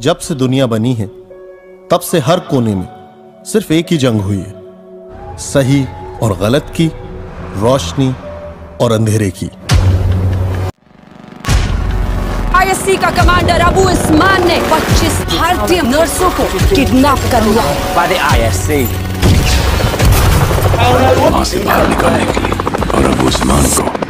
जब से दुनिया बनी है तब से हर कोने में सिर्फ़ एक ही जंग हुई है। सही और गलत की रोशनी और अंधेरे की। आईएससी का कमांडर अबू उस्मान ने 25 भारतीय नर्सों को किडनैप कर लिया। the ISC. वहाँ से बाहर निकालने के लिए और अब उस्मान को।